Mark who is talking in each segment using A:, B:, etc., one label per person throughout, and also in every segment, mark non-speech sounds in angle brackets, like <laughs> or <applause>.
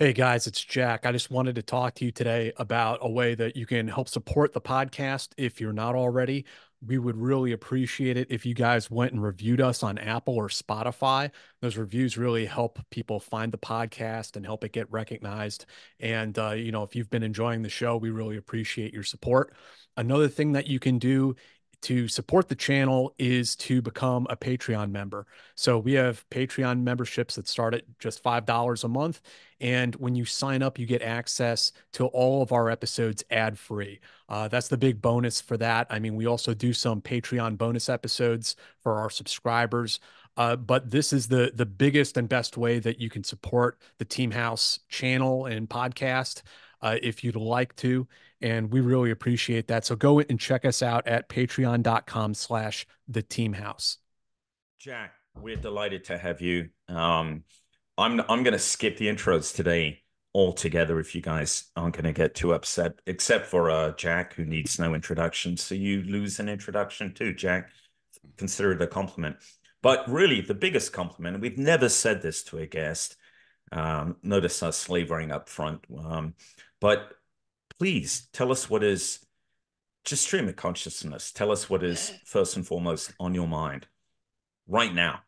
A: Hey guys, it's Jack. I just wanted to talk to you today about a way that you can help support the podcast if you're not already. We would really appreciate it if you guys went and reviewed us on Apple or Spotify. Those reviews really help people find the podcast and help it get recognized. And, uh, you know, if you've been enjoying the show, we really appreciate your support. Another thing that you can do to support the channel is to become a Patreon member. So we have Patreon memberships that start at just $5 a month. And when you sign up, you get access to all of our episodes ad free. Uh, that's the big bonus for that. I mean, we also do some Patreon bonus episodes for our subscribers. Uh, but this is the the biggest and best way that you can support the Team House channel and podcast uh, if you'd like to and we really appreciate that. So go and check us out at patreon.com slash the team house.
B: Jack, we're delighted to have you. Um, I'm I'm gonna skip the intros today altogether if you guys aren't gonna get too upset, except for uh Jack, who needs no introduction. So you lose an introduction too, Jack. Consider it a compliment. But really, the biggest compliment, and we've never said this to a guest. Um, notice us slavering up front. Um, but please tell us what is just stream of consciousness. Tell us what is <laughs> first and foremost on your mind right now.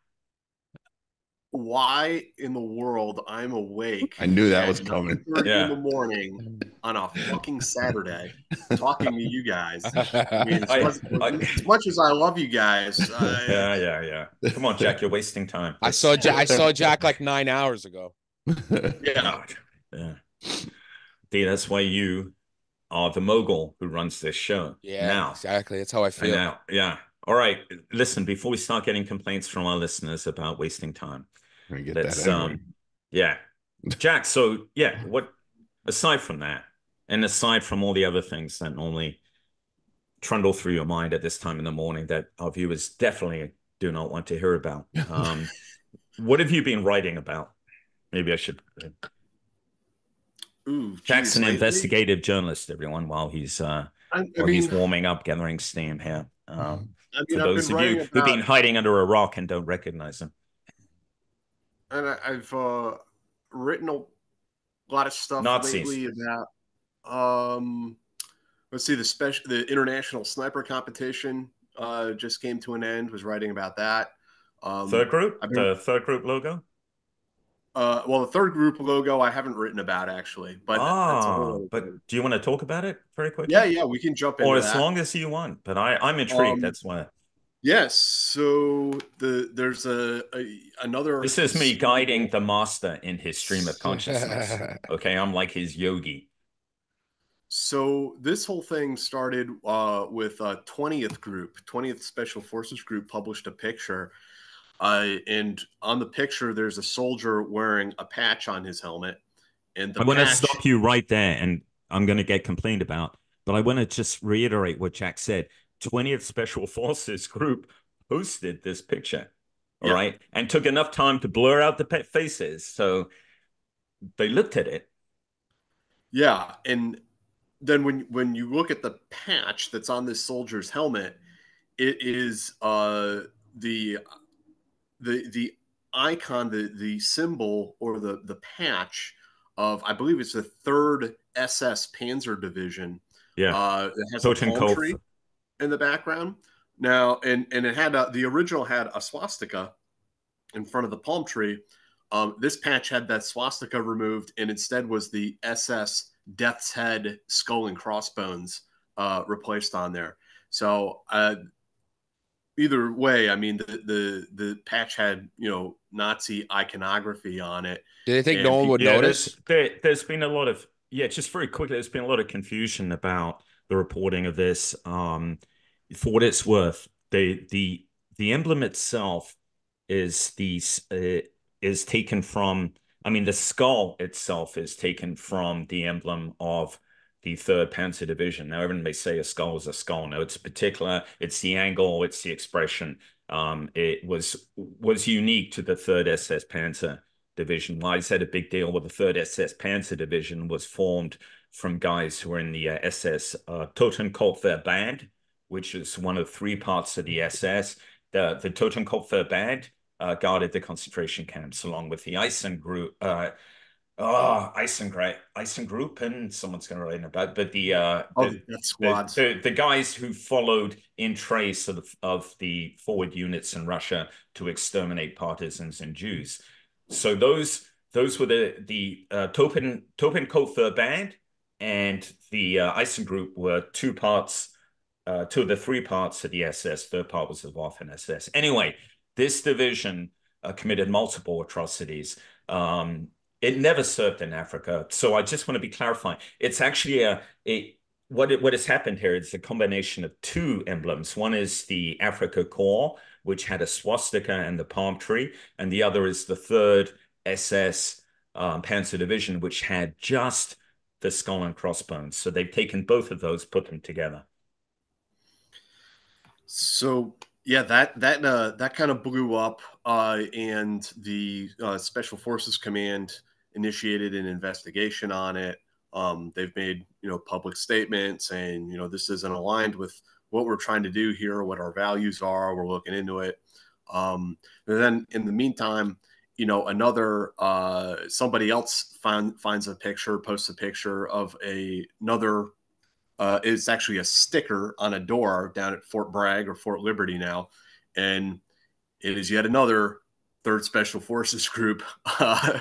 C: Why in the world I'm awake?
D: I knew that was coming.
C: Yeah. In the morning on a fucking Saturday, talking to you guys. I mean, as, <laughs> I, much, I, as much as I love you guys, <laughs>
B: yeah, yeah, yeah. Come on, Jack, you're wasting time.
E: I saw Jack. I saw Jack like nine hours ago.
B: yeah, yeah. Dude, that's why you are the mogul who runs this show.
E: Yeah,
B: now
E: exactly. That's how I feel.
B: Now, yeah. All right. Listen, before we start getting complaints from our listeners about wasting time, let's um, yeah, <laughs> Jack. So yeah, what aside from that, and aside from all the other things that normally trundle through your mind at this time in the morning that our viewers definitely do not want to hear about, <laughs> um, what have you been writing about? Maybe I should
C: Ooh,
B: Jackson, investigative journalist, everyone, while he's uh, I, I while mean, he's warming up, gathering steam here. Um, I mean, for those of you about, who've been hiding under a rock and don't recognize him.
C: And I, have uh, written a lot of stuff Nazis. lately about. Um, let's see, the special, the international sniper competition uh, just came to an end. Was writing about that.
B: Um, third group, been, the third group logo.
C: Uh, well, the third group logo I haven't written about actually, but
B: oh, but do you want to talk about it very quickly?
C: Yeah, yeah, we can jump in.
B: Or as
C: that.
B: long as you want, but I I'm intrigued. Um, That's why.
C: Yes. So the there's a, a, another.
B: This is me guiding the master in his stream of consciousness. <laughs> okay, I'm like his yogi.
C: So this whole thing started uh, with a 20th group, 20th Special Forces group published a picture uh, and on the picture, there's a soldier wearing a patch on his helmet. And
B: I want to stop you right there, and I'm going to get complained about, but I want to just reiterate what Jack said. 20th Special <laughs> Forces Group posted this picture, all yeah. right, and took enough time to blur out the faces, so they looked at it.
C: Yeah, and then when when you look at the patch that's on this soldier's helmet, it is uh the the the icon, the the symbol or the the patch of I believe it's the third SS Panzer Division.
B: Yeah,
C: uh, it has a palm tree in the background. Now, and and it had a, the original had a swastika in front of the palm tree. Um, this patch had that swastika removed, and instead was the SS Death's Head skull and crossbones uh, replaced on there. So uh, either way, I mean, the the the patch had you know Nazi iconography on it.
E: Do they think no one would yeah, notice?
B: There's, there, has been a lot of yeah, just very quickly. There's been a lot of confusion about the reporting of this. Um, for what it's worth, the the the emblem itself is the uh, is taken from. I mean, the skull itself is taken from the emblem of the third Panzer Division. Now, everyone may say a skull is a skull. No, it's particular. It's the angle. It's the expression. Um, it was was unique to the third SS Panzer Division. Why is that a big deal? Well, the third SS Panzer Division was formed from guys who were in the uh, SS uh, Totenkopfverband, Band, which is one of three parts of the SS. The the Totenkopfverband Band uh, guarded the concentration camps along with the Eisen group. Uh, Oh, Eisengroup, Eisengroup, and someone's going to relate about, but the uh,
C: oh,
B: the, the, the, the, guys who followed in trace of of the forward units in Russia to exterminate partisans and Jews. So those those were the the uh, Topin Topin Totenkopf band and the uh, Eisengroup were two parts, uh, two of the three parts of the SS. Third part was the Waffen SS. Anyway, this division uh, committed multiple atrocities. Um, it never served in Africa. So I just want to be clarifying. It's actually a, a what it, what has happened here is a combination of two emblems. One is the Africa Korps, which had a swastika and the palm tree, and the other is the third SS um, Panzer Division, which had just the skull and crossbones. So they've taken both of those, put them together.
C: So yeah, that that uh, that kind of blew up, uh, and the uh, Special Forces Command initiated an investigation on it. Um, they've made you know public statements saying you know this isn't aligned with what we're trying to do here, what our values are. We're looking into it. Um, and then in the meantime, you know, another uh, somebody else find, finds a picture, posts a picture of a another. Uh, it's actually a sticker on a door down at Fort Bragg or Fort Liberty now, and it is yet another third Special Forces <laughs> group uh,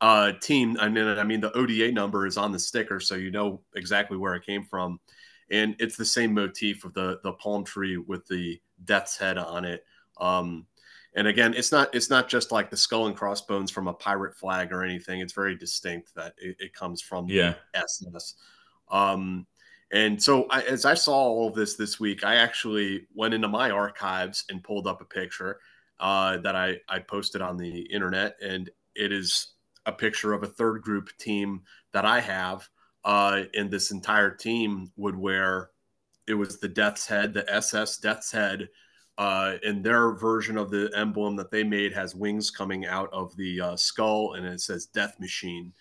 C: uh, team. I mean, I mean the ODA number is on the sticker, so you know exactly where it came from, and it's the same motif of the the palm tree with the death's head on it. Um, and again, it's not it's not just like the skull and crossbones from a pirate flag or anything. It's very distinct that it, it comes from
B: yeah.
C: SS. Um, and so I, as I saw all of this this week, I actually went into my archives and pulled up a picture uh, that I, I posted on the internet, and it is a picture of a third group team that I have. Uh, and this entire team would wear it was the Death's Head, the SS Death's Head uh, and their version of the emblem that they made has wings coming out of the uh, skull and it says death machine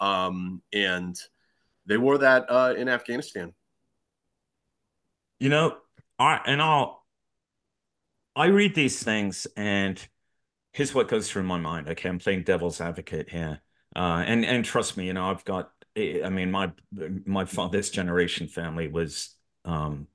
C: um, and they wore that uh, in afghanistan.
B: You know i and i'll i read these things and here's what goes through my mind. Okay i'm playing devil's advocate here. Uh, and and trust me you know i've got i mean my my father's generation family was um,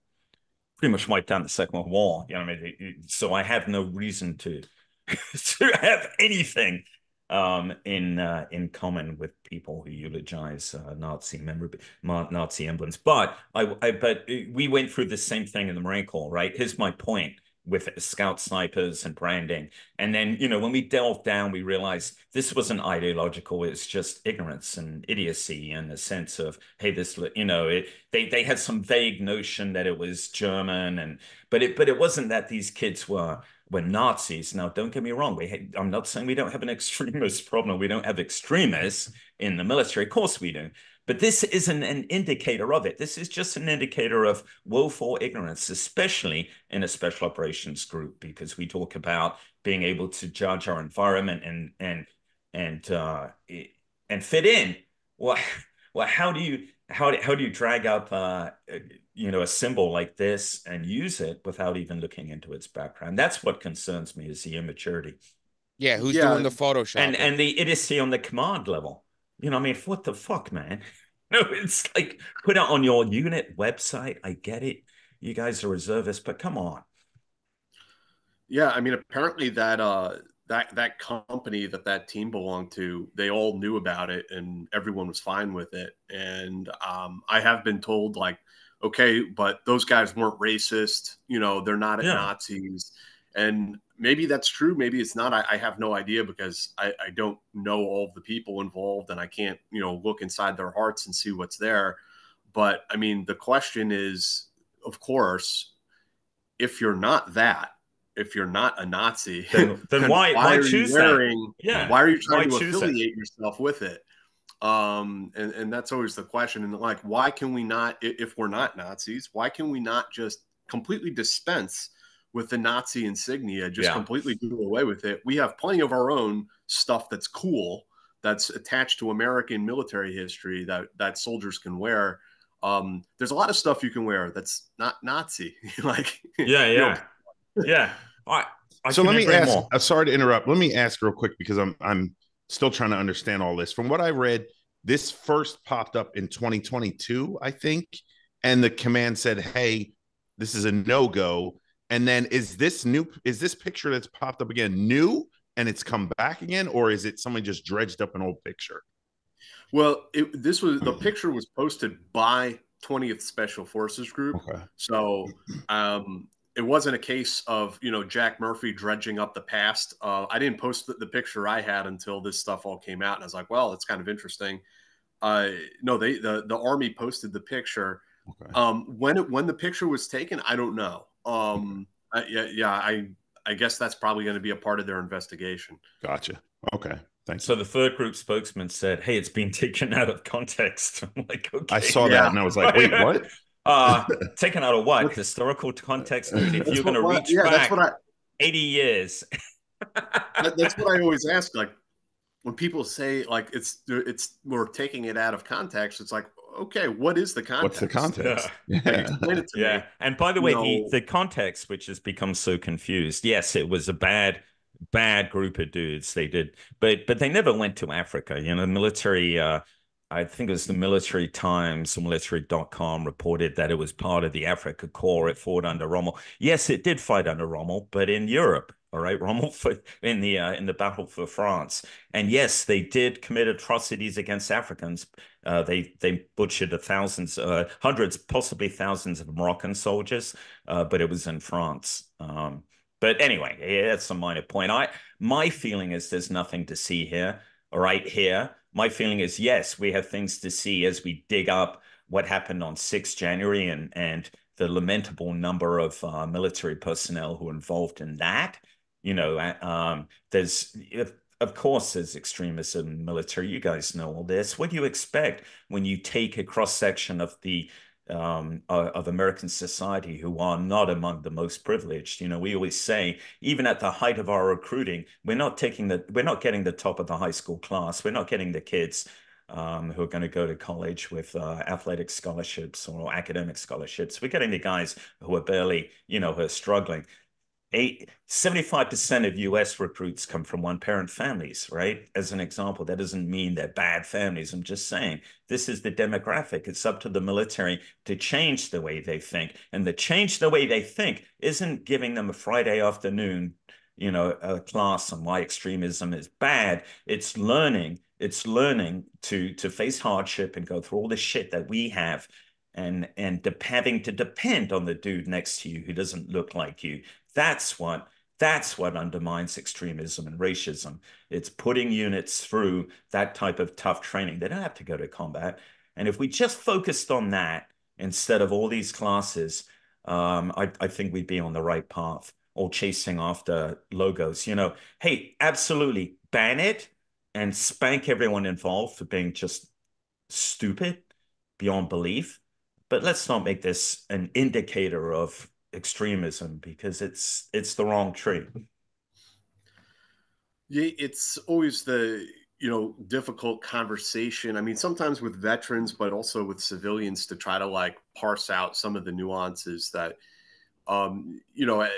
B: pretty much wiped out the Second World War. You know, what I mean, so I have no reason to <laughs> to have anything um, in uh, in common with people who eulogize uh, Nazi memory, Nazi emblems. But I, I, but we went through the same thing in the Marine Corps, right? Here's my point with scout snipers and branding. And then, you know, when we delved down, we realized this wasn't ideological. It's just ignorance and idiocy and a sense of, hey, this, you know, it, they, they had some vague notion that it was German and, but it, but it wasn't that these kids were, were Nazis. Now, don't get me wrong. We, I'm not saying we don't have an <laughs> extremist problem. We don't have extremists in the military. Of course we do. But this isn't an indicator of it. This is just an indicator of woeful ignorance, especially in a special operations group, because we talk about being able to judge our environment and and and uh, and fit in. Well, <laughs> well, how do you how how do you drag up uh, you know a symbol like this and use it without even looking into its background? That's what concerns me is the immaturity.
E: Yeah, who's yeah. doing the Photoshop
B: and and the idiocy on the command level. You know, I mean, what the fuck, man? <laughs> No, it's like put it on your unit website. I get it. You guys are reservists, but come on.
C: Yeah, I mean, apparently that uh that that company that that team belonged to, they all knew about it, and everyone was fine with it. And um, I have been told like, okay, but those guys weren't racist. You know, they're not yeah. Nazis. And maybe that's true. Maybe it's not. I, I have no idea because I, I, don't know all the people involved and I can't, you know, look inside their hearts and see what's there. But I mean, the question is, of course, if you're not that, if you're not a Nazi, <laughs> <laughs>
B: then, then why, why, why choose wearing,
C: that? Yeah. Why are you trying why to affiliate it? yourself with it? Um, and, and that's always the question. And like, why can we not, if we're not Nazis, why can we not just completely dispense with the Nazi insignia, just yeah. completely do away with it. We have plenty of our own stuff that's cool, that's attached to American military history that that soldiers can wear. Um, there's a lot of stuff you can wear that's not Nazi. <laughs> like
B: yeah, yeah, yeah. I,
D: I so let me ask. Uh, sorry to interrupt. Let me ask real quick because I'm I'm still trying to understand all this. From what I read, this first popped up in 2022, I think, and the command said, "Hey, this is a no go." And then is this new? Is this picture that's popped up again new and it's come back again, or is it someone just dredged up an old picture?
C: Well, it, this was the picture was posted by 20th Special Forces Group. Okay. So um, it wasn't a case of you know Jack Murphy dredging up the past. Uh, I didn't post the, the, picture I had until this stuff all came out, and I was like, well, it's kind of interesting. Uh, no, they the the army posted the picture. Okay. Um, when it when the picture was taken, I don't know. Um, I, yeah, yeah, I I guess that's probably going to be a part of their investigation.
D: Gotcha. Okay. Thanks.
B: So the third group spokesman said, "Hey, it's been <laughs> taken out of context." <laughs> I'm like, okay.
D: I saw yeah. that and I was like, <laughs> "Wait, what?"
B: Uh, <laughs> taken out of what? Historical context. I mean, if you're going to reach yeah, back I, 80 years. <laughs>
C: that's what I always ask. Like when people say like it's it's we're taking it out of context, it's like okay, what is the context?
D: What's the context?
B: Yeah. yeah. yeah. And by the way, the, the context, which has become so confused, yes, it was a bad, bad group of dudes. They did, but but they never went to Africa. You know, military. Uh, I think it was the Military Times, military.com reported that it was part of the Africa Corps. It fought under Rommel. Yes, it did fight under Rommel, but in Europe. All right, <laughs> Rommel for, in the uh, in the battle for France, and yes, they did commit atrocities against Africans. Uh, they they butchered thousands, uh, hundreds, possibly thousands of Moroccan soldiers, uh, but it was in France. Um, but anyway, yeah, that's a minor point. I my feeling is there's nothing to see here. Right, here, my feeling is yes, we have things to see as we dig up what happened on 6 January and and the lamentable number of uh, military personnel who are involved in that you know, um, there's of course there's extremism in military. You guys know all this. What do you expect when you take a cross section of the um, of American society who are not among the most privileged. You know, we always say, even at the height of our recruiting, we're not taking the, we're not getting the top of the high school class. We're not getting the kids um, who are going to go to college with uh, athletic scholarships or academic scholarships. We're getting the guys who are barely, you know, who are struggling eight, 75% of US recruits come from one parent families, right? As an example, that doesn't mean they're bad families. I'm just saying this is the demographic. It's up to the military to change the way they think. And the change the way they think isn't giving them a Friday afternoon, you know, a class on why extremism is bad. It's learning, it's learning to to face hardship and go through all the shit that we have and and having to depend on the dude next to you who doesn't look like you that's what that's what undermines extremism and racism. It's putting units through that type of tough training. They don't have to go to combat. And if we just focused on that instead of all these classes, um, I, I think we'd be on the right path or chasing after logos. You know, hey, absolutely ban it and spank everyone involved for being just stupid beyond belief. But let's not make this an indicator of extremism because it's it's the wrong tree.
C: Yeah, it's always the you know difficult conversation. I mean, sometimes with veterans, but also with civilians to try to like parse out some of the nuances that um, you know. Eh,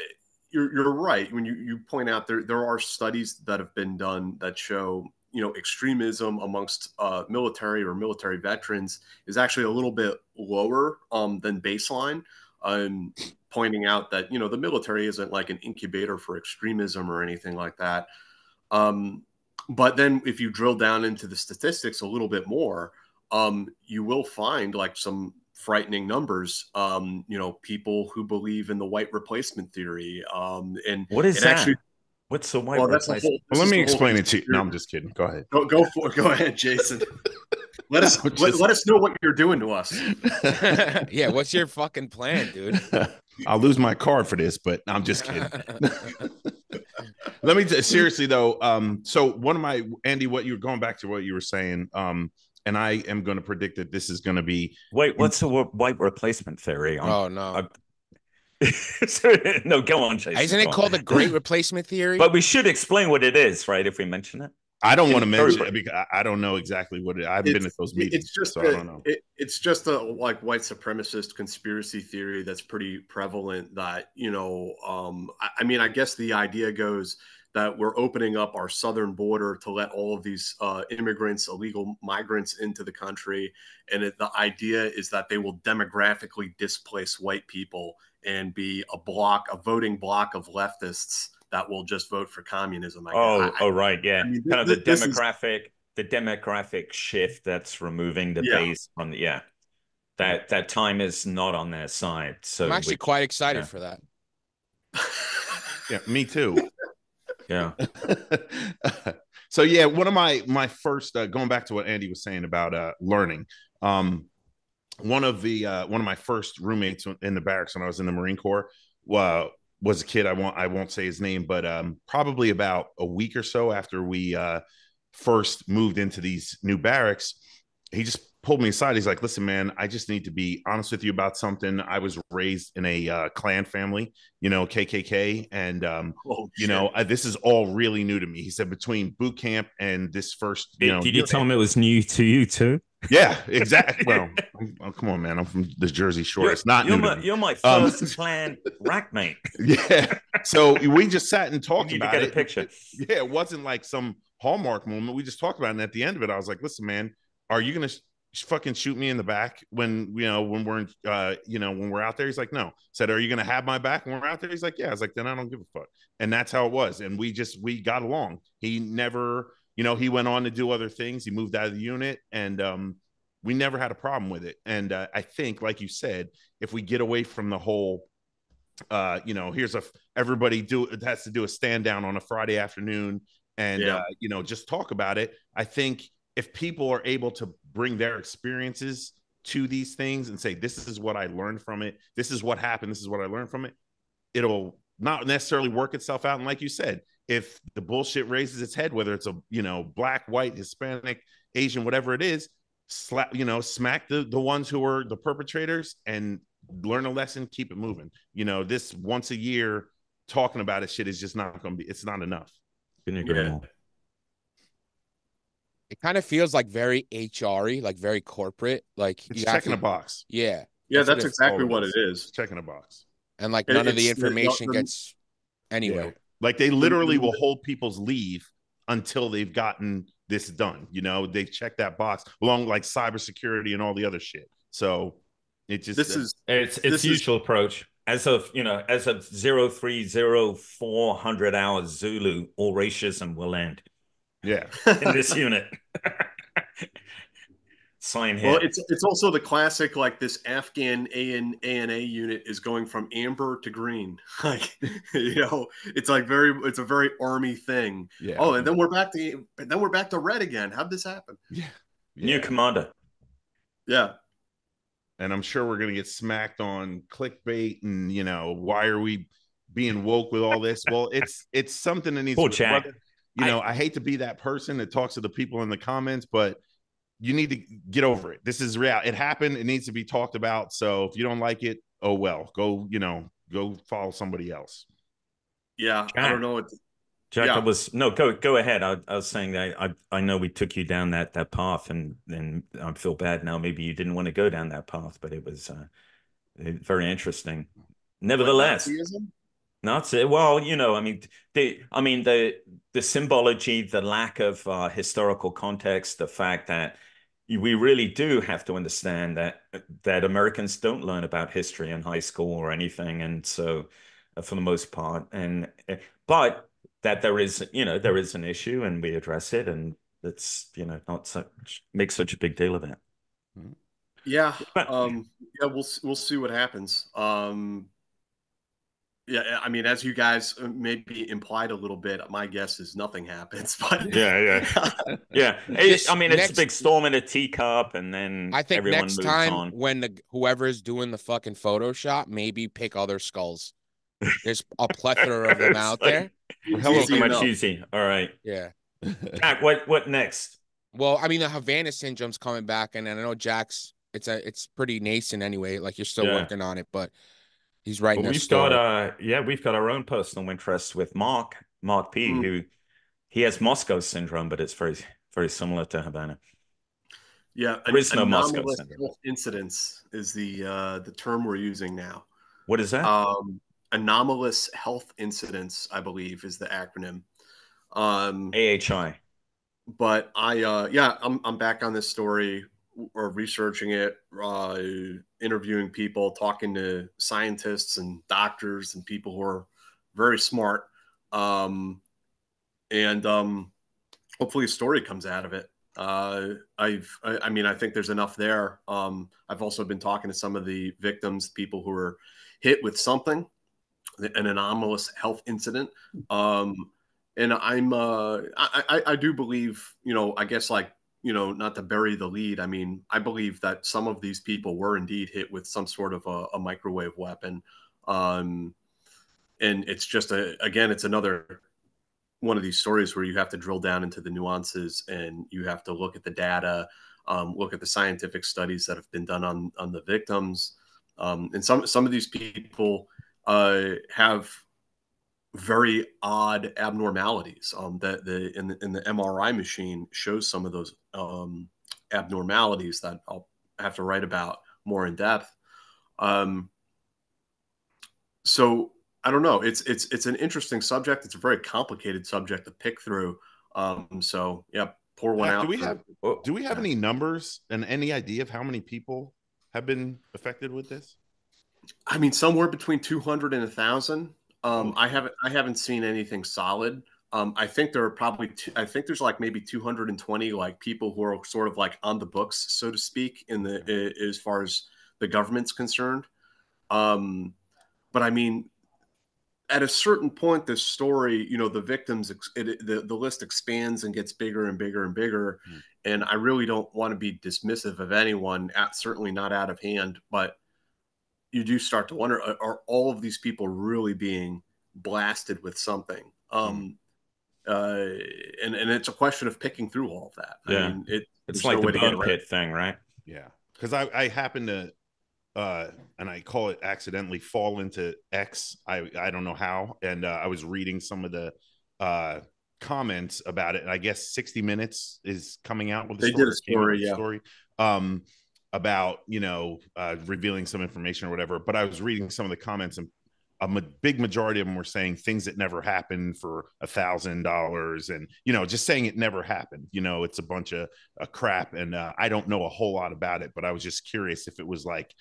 C: you're, you're right when you, you point out there there are studies that have been done that show you know extremism amongst uh, military or military veterans is actually a little bit lower um, than baseline and pointing out that you know the military isn't like an incubator for extremism or anything like that. Um, but then if you drill down into the statistics a little bit more, um, you will find like some frightening numbers. Um, you know, people who believe in the white replacement theory. Um, and
B: what is that? Actually, What's the white well, replacement? Whole,
D: well, let me explain it to you. No, I'm just kidding. Go ahead.
C: Go, go for Go ahead, Jason. <laughs> Let us just... let, let, us know what you're doing to us. <laughs>
E: yeah, what's your fucking plan, dude? <laughs>
D: I'll lose my card for this, but I'm just kidding. <laughs> <laughs> let me t- seriously though. Um, so one of my Andy, what you were going back to what you were saying. Um, and I am going to predict that this is going to be.
B: Wait, what's the white replacement theory?
E: oh no. <laughs>
B: no, go on, Chase.
E: Isn't it called the Great Replacement Theory?
B: But we should explain what it is, right? If we mention it.
D: I don't want to mention it because I don't know exactly what it. I haven't it's, been at those meetings. It's just so I don't know.
C: It, it's just a like white supremacist conspiracy theory that's pretty prevalent. That you know, um, I, I mean, I guess the idea goes that we're opening up our southern border to let all of these uh, immigrants, illegal migrants into the country. And it, the idea is that they will demographically displace white people and be a block, a voting block of leftists that will just vote for communism.
B: I oh, I, oh, right, yeah, I mean, kind this, of the demographic, is... the demographic shift that's removing the yeah. base from the yeah. That that time is not on their side. So
E: I'm actually we, quite excited yeah. for that. <laughs>
D: yeah, me too.
B: Yeah. <laughs>
D: so yeah, one of my my first uh, going back to what Andy was saying about uh, learning. Um, one of the uh, one of my first roommates in the barracks when I was in the Marine Corps uh, was a kid. I won't I won't say his name, but um, probably about a week or so after we uh, first moved into these new barracks, he just pulled me aside. He's like, "Listen, man, I just need to be honest with you about something. I was raised in a uh, Klan family, you know, KKK, and um, oh, you know, I, this is all really new to me." He said, "Between boot camp and this first, you
B: did,
D: know,
B: did you tell him it was new to you too?"
D: Yeah, <laughs> exactly. <laughs> well, oh, come on, man, I'm from the Jersey Shore. You're, it's not.
B: You're my, you're my um, first um, rack mate. <laughs>
D: Yeah. So we just sat and talked about
B: get
D: it.
B: A picture.
D: Yeah, it wasn't like some hallmark moment. We just talked about it. And at the end of it, I was like, "Listen, man." Are you gonna fucking shoot me in the back when you know when we're in, uh you know when we're out there he's like no said are you gonna have my back when we're out there he's like yeah i was like then i don't give a fuck and that's how it was and we just we got along he never you know he went on to do other things. He moved out of the unit and um we never had a problem with it. And uh, i think like you said if we get away from the whole uh you know here's a everybody do it has to do a stand down on a friday afternoon and yeah. uh, you know just talk about it. I think if people are able to bring their experiences to these things and say, this is what I learned from it, this is what happened, this is what I learned from it, it'll not necessarily work itself out. And like you said, if the bullshit raises its head, whether it's a you know black, white, Hispanic, Asian, whatever it is, slap you know smack the the ones who are the perpetrators and learn a lesson, keep it moving. You know, this once a year talking about it shit is just not going to be. It's not enough.
B: Yeah
E: it kind of feels like very HRy, like very corporate. Like
D: it's checking to, a box.
E: Yeah.
C: Yeah, that's, that's exactly what it is.
D: checking a box.
E: And like none of the information the, gets anywhere. Yeah.
D: Like they literally will hold people's leave until they've gotten this done. You know, they check that box along like cybersecurity and all the other shit. So it just
C: this uh, is
B: it's it's usual is, approach. As of you know, as of zero three zero four hundred hours Zulu, all racism will end.
D: Yeah.
B: in this <laughs> unit. Sign here.
C: Well, it's it's also the classic like this Afghan AN, ANA unit is going from amber to green. <laughs> Like you know, it's like very it's a very army thing. Yeah. Oh, and then we're back to then we're back to red again. How'd this happen?
D: Yeah.
B: yeah. New commander.
C: Yeah.
D: And I'm sure we're gonna get smacked on clickbait and you know, why are we being woke with all this? Well, it's it's something that needs
B: Poor Jack. Brother,
D: you know, I, I hate to be that person that talks to the people in the comments, but you need to get over it. This is real. It happened. It needs to be talked about. So if you don't like it, oh well. Go, you know, go follow somebody else.
C: Yeah, Jack, I don't know. What to,
B: Jack, yeah. I was no go go ahead. I, I was saying that I I know we took you down that that path, and and I feel bad now. Maybe you didn't want to go down that path, but it was uh, very interesting. Nevertheless, not well, you know, I mean, the, I mean, the the symbology, the lack of uh, historical context, the fact that we really do have to understand that that Americans don't learn about history in high school or anything, and so uh, for the most part, and uh, but that there is, you know, there is an issue, and we address it, and it's you know not such make such a big deal of it.
C: Yeah, um, yeah, we'll we'll see what happens. Um, yeah, I mean, as you guys uh, maybe implied a little bit, my guess is nothing happens. <laughs> But
B: yeah, yeah, <laughs> yeah. It, I mean, it's next, a big storm in a teacup, and then
E: I think next time on. when the whoever's doing the fucking Photoshop, maybe pick other skulls. There's a plethora of them <laughs> out like, there.
B: Hello, so much easy. All right.
E: Yeah.
B: Jack, what what next?
E: Well, I mean, the Havana syndrome's coming back, and I know Jack's. It's a it's pretty nascent anyway. Like you're still yeah. working on it, but He's writing.
B: we've got uh yeah, we've got our own personal interests with Mark Mark P, mm. who he has Moscow syndrome, but it's very very similar to Havana.
C: Yeah, there is no Moscow syndrome. Incidents is the uh, the term we're using now.
B: What is that?
C: Um, anomalous health incidents, I believe, is the acronym. Um,
B: AHI.
C: But I, uh, yeah, I'm I'm back on this story or researching it, uh, interviewing people, talking to scientists and doctors and people who are very smart. Um, and um, hopefully a story comes out of it. Uh, I've, I, I, mean, I think there's enough there. Um, I've also been talking to some of the victims, people who were hit with something, an anomalous health incident. Um, and I'm, uh, I, I, I do believe, you know, I guess like you know, not to bury the lead, I mean, I believe that some of these people were indeed hit with some sort of a, a microwave weapon. Um, and it's just a, again, it's another one of these stories where you have to drill down into the nuances and you have to look at the data, um, look at the scientific studies that have been done on, on the victims. Um, and some, some of these people uh, have very odd abnormalities. Um, that the in the in the MRI machine shows some of those um, abnormalities that I'll have to write about more in depth. Um, so I don't know. It's it's it's an interesting subject. It's a very complicated subject to pick through. Um, so yeah, pour one out.
D: Do we for, have do we have yeah. any numbers and any idea of how many people have been affected with this?
C: I mean, somewhere between two hundred and a thousand. Um, I haven't I haven't seen anything solid. Um, I think there are probably two, I think there's like maybe 220 like people who are sort of like on the books, so to speak, in the as far as the government's concerned. Um, but I mean, at a certain point, this story, you know, the victims, it, the the list expands and gets bigger and bigger and bigger. Mm. And I really don't want to be dismissive of anyone, at, certainly not out of hand, but you do start to wonder are, all of these people really being blasted with something? Um uh and and it's a question of picking through all of that.
B: Yeah. I mean, it, it's like no the burn pit thing right?
D: Yeah. Because i i happen to uh and i call it accidentally fall into x. I i don't know how. And uh, i was reading some of the uh comments about it. And i guess 60 minutes is coming out with
C: the they story, did a story yeah.
D: story. Um about you know uh, revealing some information or whatever but i was reading some of the comments and a ma- big majority of them were saying things that never happened for a thousand dollars and you know just saying it never happened you know it's a bunch of uh, crap and uh, i don't know a whole lot about it but i was just curious if it was like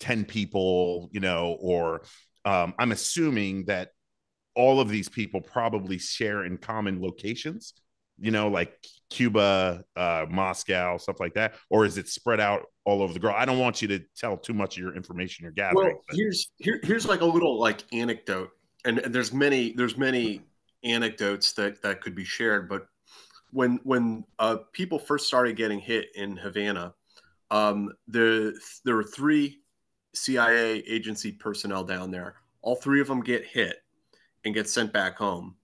D: 10 people you know or um, i'm assuming that all of these people probably share in common locations you know, like Cuba, uh, Moscow, stuff like that, or is it spread out all over the globe? I don't want you to tell too much of your information you're gathering. Well,
C: but. here's here, here's like a little like anecdote, and, and there's many there's many anecdotes that that could be shared, but when when uh, people first started getting hit in Havana, um, the there were three CIA agency personnel down there. All three of them get hit and get sent back home.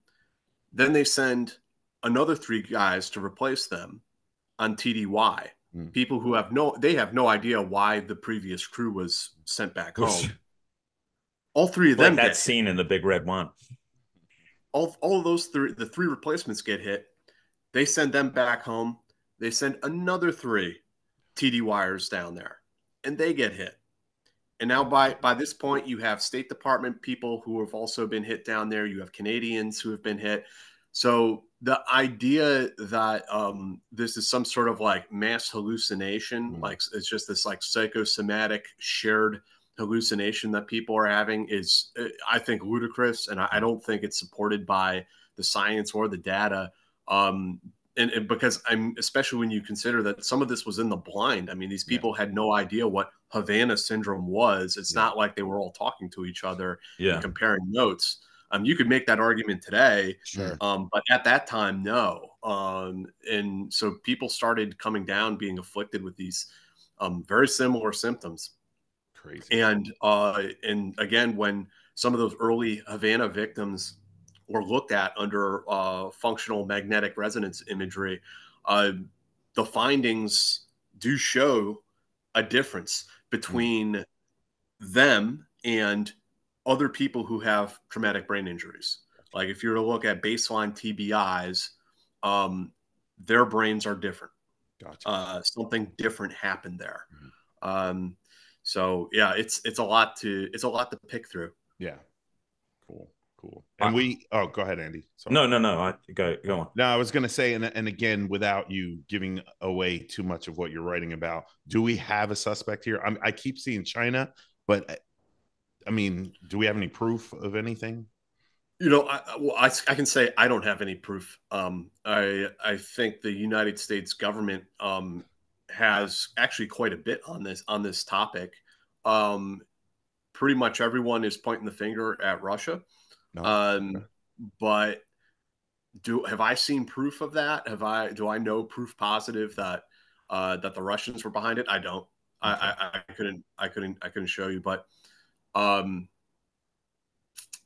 C: Then they send another three guys to replace them on TDY. Mm. People who have no, they have no idea why the previous crew was sent back home. all three of them.
B: Like that scene hit. in the Big Red One.
C: All, all of those three, the three replacements get hit. They send them back home. They send another three TDYers down there, and they get hit. And now by by this point, you have State Department people who have also been hit down there. You have Canadians who have been hit. So the idea that um, this is some sort of like mass hallucination, mm-hmm. like it's just this like psychosomatic shared hallucination that people are having, is uh, I think ludicrous, and I, I don't think it's supported by the science or the data. Um, and, and, because I'm especially when you consider that some of this was in the blind. I mean, these people yeah. had no idea what Havana syndrome was. It's yeah. not like they were all talking to each other yeah. and comparing notes. Um, you could make that argument today,
D: sure.
C: um, but at that time, no. Um, and so people started coming down, being afflicted with these um, very similar symptoms.
D: Crazy.
C: And uh, and again, when some of those early Havana victims were looked at under uh, functional magnetic resonance imagery, uh, the findings do show a difference between mm. them and other people who have traumatic brain injuries. Like if you were to look at baseline TBIs, um, their brains are different.
D: Gotcha.
C: Uh, something different happened there. Mm-hmm. Um, so yeah, it's it's a lot to it's a lot to pick through.
D: Yeah, cool, cool. And I, we oh go ahead, Andy.
B: Sorry. No, no, no. I go go on.
D: No, I was gonna say, and and again, without you giving away too much of what you're writing about, do we have a suspect here? I'm, I keep seeing China, but I mean, do we have any proof of anything?
C: You know, I, well, I, I, can say I don't have any proof. Um, I I think the United States government um, has actually quite a bit on this on this topic. Um, pretty much everyone is pointing the finger at Russia. No. Um, but do have I seen proof of that? Have I do I know proof positive that uh, that the Russians were behind it? I don't. Okay. I, I, I couldn't I couldn't I couldn't show you, but um,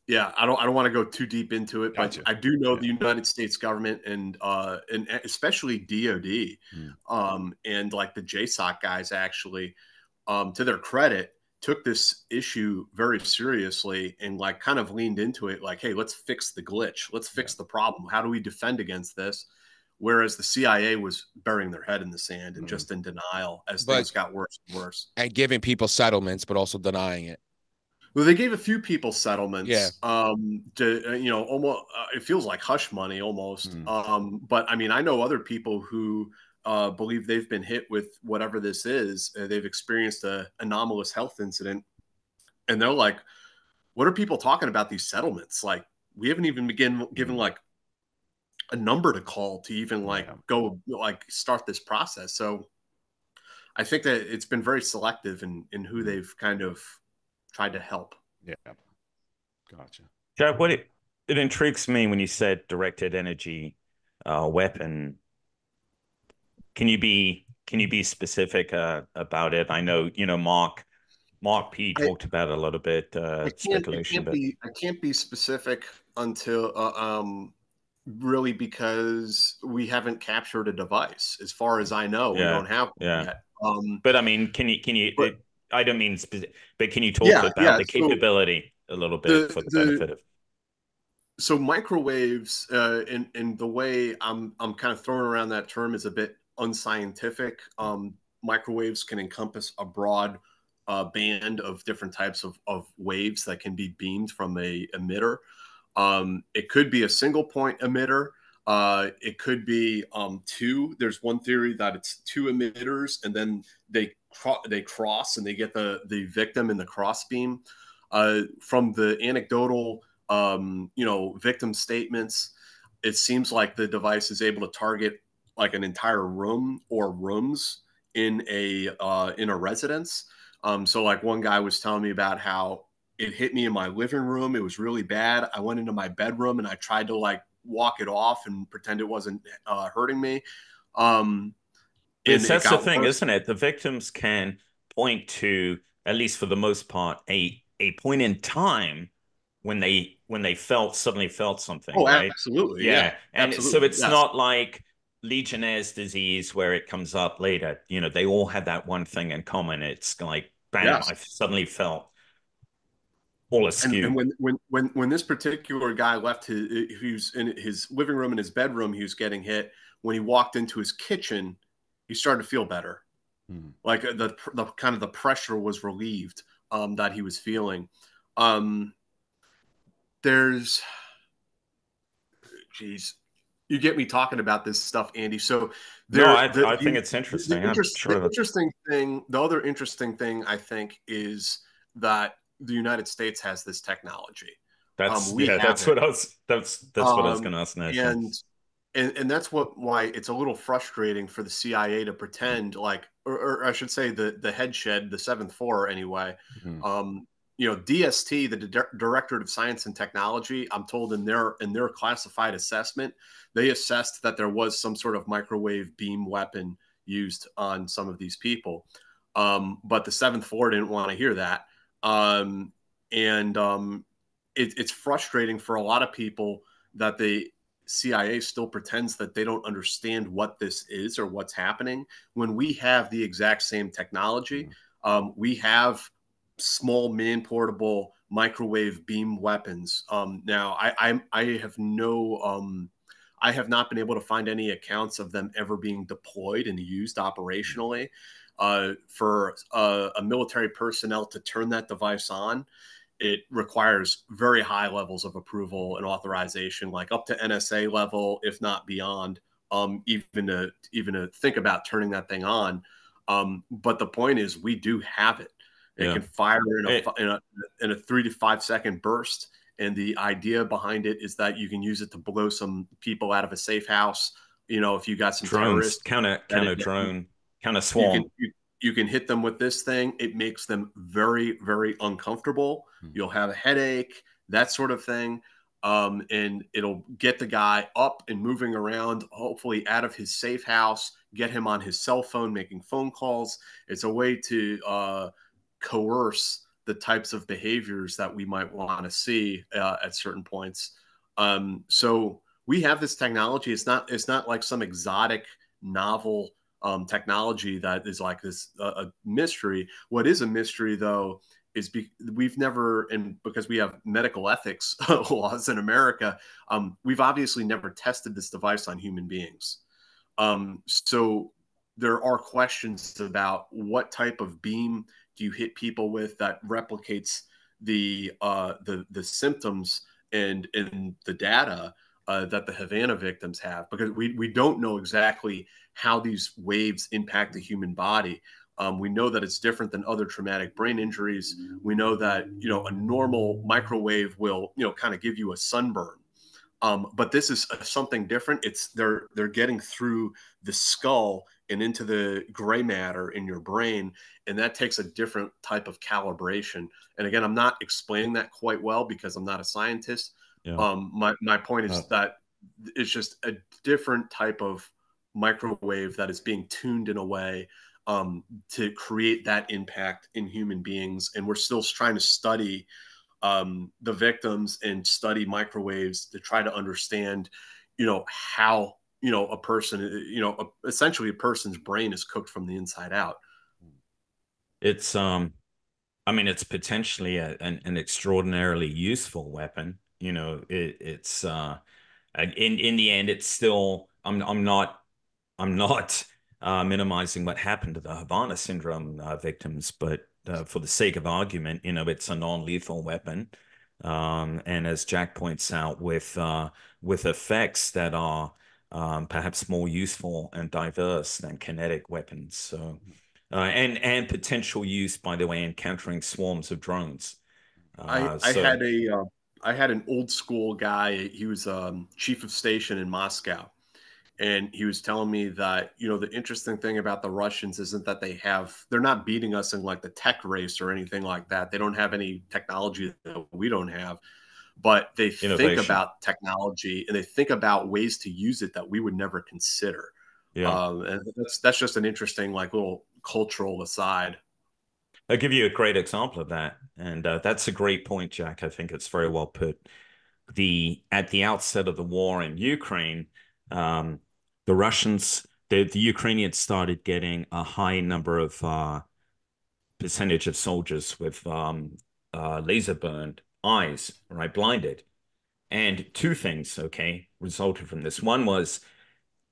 C: yeah, I don't I don't want to go too deep into it, gotcha. but I do know yeah. the United States government and uh and especially DoD mm. um and like the JSOC guys actually um to their credit took this issue very seriously and like kind of leaned into it like hey, let's fix the glitch. Let's fix yeah. the problem. How do we defend against this? Whereas the CIA was burying their head in the sand and mm. just in denial as but, things got worse and worse.
E: And giving people settlements, but also denying it.
C: Well, they gave a few people settlements. Yeah. Um, to uh, you know, almost uh, it feels like hush money almost. Mm. Um, but I mean, I know other people who uh, believe they've been hit with whatever this is. Uh, they've experienced a anomalous health incident, and they're like, "What are people talking about these settlements? Like, we haven't even begin given hmm. like a number to call to even like yeah. go like start this process." So, I think that it's been very selective in in who hmm. they've kind of tried to help.
D: Yeah. Gotcha.
B: Joe, what it, it intrigues me when you said directed energy uh, weapon. Can you be can you be specific uh, about it? I know you know Mark Mark P talked I, about it a little bit. Uh, I speculation,
C: I can't, but... be, I can't be specific until uh, um, really because we haven't captured a device. As far as I know, yeah. we don't have
B: yeah. Yet. Um, but I mean, can you can you? But, it, I don't mean specific, but can you talk yeah, about yeah. the capability so, a little bit the, for the, the, benefit of?
C: So microwaves, uh, and and the way I'm I'm kind of throwing around that term is a bit unscientific. Um, microwaves can encompass a broad uh, band of different types of, of waves that can be beamed from a emitter. Um, it could be a single point emitter. Uh, it could be um, two. There's one theory that it's two emitters, and then they they cross and they get the the victim in the crossbeam. Uh, from the anecdotal, um, you know, victim statements, it seems like the device is able to target like an entire room or rooms in a uh, in a residence. Um, so, like one guy was telling me about how it hit me in my living room. It was really bad. I went into my bedroom and I tried to like walk it off and pretend it wasn't uh, hurting me. Um,
B: yes, that's the thing, worse. isn't it? The victims can point to, at least for the most part, a a point in time when they when they felt suddenly felt something.
C: Oh,
B: right?
C: absolutely.
B: Yeah, yeah. and absolutely. so it's yes. not like Legionnaire's disease where it comes up later. You know, they all have that one thing in common. It's like, bam, yes. I suddenly felt all askew.
C: And, and, when when when when this particular guy left his he was in his living room in his bedroom, he was getting hit. When he walked into his kitchen, he started to feel better. Hmm. Like uh, the the kind of the pressure was relieved um, that he was feeling. Um, there's, geez, you get me talking about this stuff, Andy. So
B: there, no, I, the, I think the, it's interesting. The, interest,
C: sure the interesting thing, the other interesting thing, I think, is that the United States has this technology.
B: That's um, yeah. That's what I was. That's that's um, what I was um, going to ask next.
C: And and and that's what why it's a little frustrating for the CIA to pretend like, or, or I should say, the the head shed, the seventh floor anyway. Mm-hmm. Um, you know, DST, the D- Directorate of Science and Technology. I'm told in their in their classified assessment, they assessed that there was some sort of microwave beam weapon used on some of these people. Um, but the seventh floor didn't want to hear that. Um, and um, it, it's frustrating for a lot of people that the CIA still pretends that they don't understand what this is or what's happening when we have the exact same technology. Mm-hmm. Um, we have small man portable microwave beam weapons. Um, now, I, I, I have no, um, I have not been able to find any accounts of them ever being deployed and used operationally uh, for uh, a military personnel to turn that device on it requires very high levels of approval and authorization, like up to NSA level, if not beyond, um, even to even to think about turning that thing on. Um, but the point is, we do have it. It yeah. can fire in a, in a in a three to five second burst, and the idea behind it is that you can use it to blow some people out of a safe house. You know, if you got some
B: drones,
C: terrorists,
B: counter counter drone, counter swarm.
C: You can, you, you can hit them with this thing. It makes them very, very uncomfortable. Mm-hmm. You'll have a headache, that sort of thing. Um, and it'll get the guy up and moving around, hopefully out of his safe house, get him on his cell phone, making phone calls. It's a way to uh, coerce the types of behaviors that we might want to see uh, at certain points. Um, so we have this technology. It's not. It's not like some exotic, novel um, technology that is like this uh, a mystery. What is a mystery though is be, we've never and because we have medical ethics <laughs> laws in America, um, we've obviously never tested this device on human beings. Um, so there are questions about what type of beam do you hit people with that replicates the uh, the the symptoms and and the data uh, that the Havana victims have because we, we don't know exactly how these waves impact the human body. Um, we know that it's different than other traumatic brain injuries. We know that you know a normal microwave will you know kind of give you a sunburn, um, but this is something different. It's they're they're getting through the skull and into the gray matter in your brain, and that takes a different type of calibration. And again, I'm not explaining that quite well because I'm not a scientist, yeah. Um, my my point is uh, that it's just a different type of microwave that is being tuned in a way um, to create that impact in human beings, and we're still trying to study um, the victims and study microwaves to try to understand, you know, how you know a person, you know, a, essentially a person's brain is cooked from the inside out.
B: It's um, I mean, it's potentially a, an, an extraordinarily useful weapon you know it, it's uh in in the end it's still i'm i'm not i'm not uh, minimizing what happened to the havana syndrome uh, victims but uh, for the sake of argument you know it's a non-lethal weapon. Um, and as jack points out with uh, with effects that are um, perhaps more useful and diverse than kinetic weapons. So uh, and and potential use by the way in countering swarms of drones.
C: I, uh, I had a I had an old school guy. He was um, chief of station in Moscow, and he was telling me that you know the interesting thing about the Russians isn't that they have they're not beating us in like the tech race or anything like that. They don't have any technology that we don't have, but they Innovation. think about technology and they think about ways to use it that we would never consider. Yeah, um, and that's that's just an interesting like little cultural aside.
B: I'll give you a great example of that, and uh, that's a great point, Jack. I think it's very well put. The at the outset of the war in Ukraine, um, the Russians, the, the Ukrainians started getting a high number of uh, percentage of soldiers with um, uh, laser burned eyes, right, blinded, and two things, okay, resulted from this. One was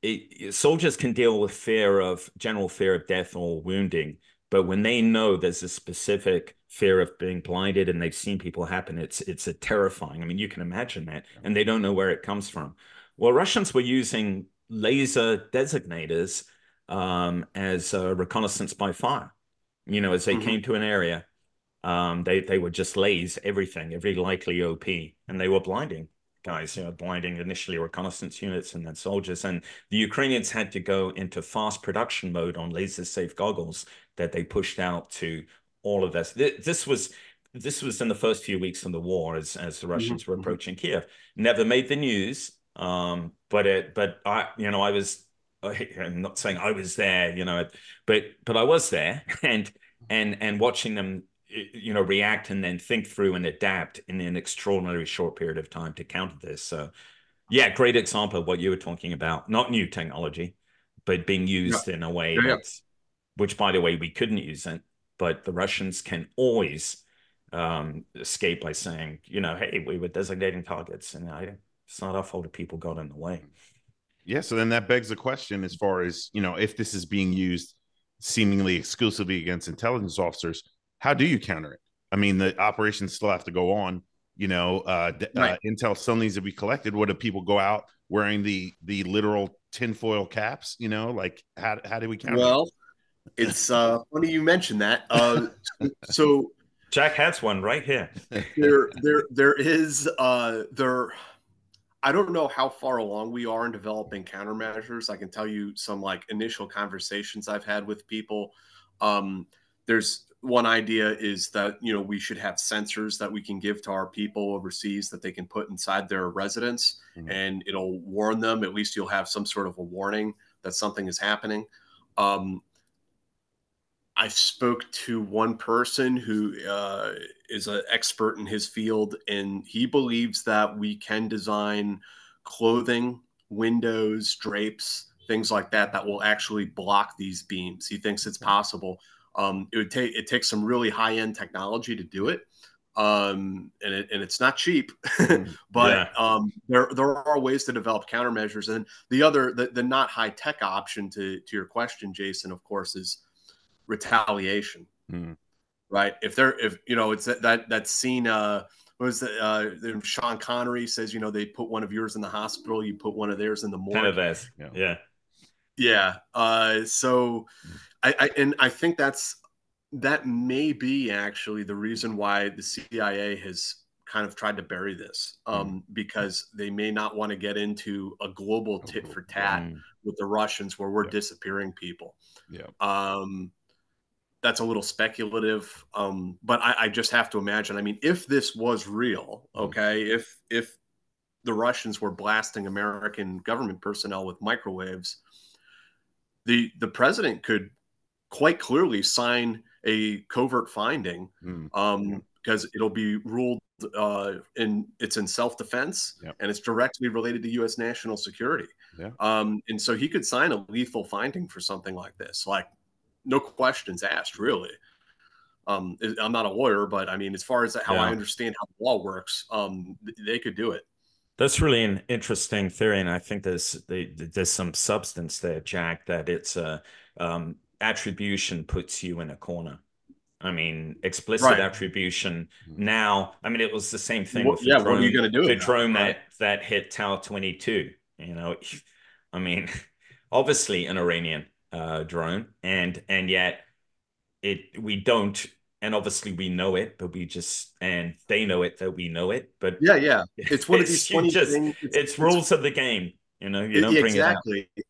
B: it, soldiers can deal with fear of general fear of death or wounding but when they know there's a specific fear of being blinded and they've seen people happen, it's it's a terrifying. I mean, you can imagine that, and they don't know where it comes from. Well, Russians were using laser designators um, as a reconnaissance by fire. You know, as they mm-hmm. came to an area, um, they they would just laze everything, every likely OP, and they were blinding guys, you know, blinding initially reconnaissance units and then soldiers. And the Ukrainians had to go into fast production mode on laser safe goggles that they pushed out to all of this. This was this was in the first few weeks of the war as as the Russians mm-hmm. were mm-hmm. approaching Kiev. Never made the news, um, but it but I you know I was I'm not saying I was there, you know, but but I was there <laughs> and and and watching them you know react and then think through and adapt in an extraordinarily short period of time to counter this. So yeah, great example of what you were talking about. Not new technology, but being used yeah. in a way yeah, that's which by the way, we couldn't use it, but the Russians can always um, escape by saying, you know, hey, we were designating targets, and I, it's not our fault if people got in the way.
D: Yeah, so then that begs the question as far as you know, if this is being used seemingly exclusively against intelligence officers, how do you counter it? I mean, the operations still have to go on. You know, uh, right. uh, intel still needs to be collected. What do people go out wearing the the literal tinfoil caps? You know, like how how do we count?
C: Well, it's uh, funny you mentioned that. Uh, so
B: Jack has one right here.
C: there, there, there is uh, there. I don't know how far along we are in developing countermeasures. I can tell you some like initial conversations I've had with people. Um, there's one idea is that you know we should have sensors that we can give to our people overseas that they can put inside their residence mm-hmm. and it'll warn them at least you'll have some sort of a warning that something is happening um, i spoke to one person who uh, is an expert in his field and he believes that we can design clothing windows drapes things like that that will actually block these beams he thinks it's possible um, it would take it takes some really high end technology to do it, um, and it, and it's not cheap, mm, <laughs> but yeah. um, there there are ways to develop countermeasures. And the other the, the not high tech option to to your question, Jason, of course, is retaliation. Mm. Right? If they're if you know it's that that, that scene. Uh, was the, uh, Sean Connery says, you know, they put one of yours in the hospital, you put one of theirs in the morgue.
B: Kind of as, yeah. yeah.
C: Yeah. Uh, so mm. I, I and I think that's that may be actually the reason why the CIA has kind of tried to bury this hmm. um, mm. because they may not want to get into a global tit for tat mm. with the Russians where we're yeah. disappearing people.
D: Yeah.
C: Um, that's a little speculative, um, but I, I, just have to imagine. I mean, if this was real, hmm. okay, mm. if if the Russians were blasting American government personnel with microwaves, the the president could quite clearly sign a covert finding mm. um, because it'll be ruled uh, in it's in self defense and it's directly related to U.S. national security.
D: Yeah.
C: Um, and so he could sign a lethal finding for something like this, like no questions asked, really. Um, I'm not a lawyer, but I mean, as far as how yeah. I understand how the law works, um, they could do it.
B: That's really an interesting theory, and I think there's there's some substance there, Jack. That it's a um, attribution puts you in a corner. I mean, explicit right. attribution. Now, I mean, it was the same thing.
C: Well, yeah, drone, what are you going to do?
B: The drone that that hit Tower Twenty Two. You know, <laughs> I mean, <laughs> obviously an Iranian uh, drone, and and yet it we don't, and obviously we know it, but we just and they know it that we know it. But
C: yeah, yeah, <laughs> it's one of these <laughs> funny
B: just,
C: things.
B: It's, it's, rules of the game. You know, you don't bring
C: exactly.
B: it